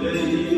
Lady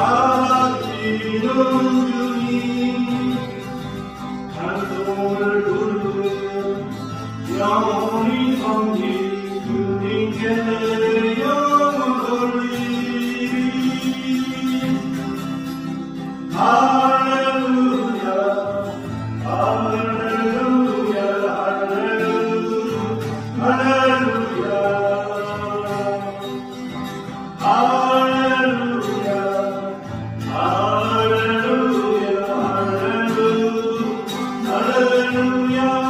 아끼는 주님 단소를 부르 영원히 섬기 주님께 Hallelujah.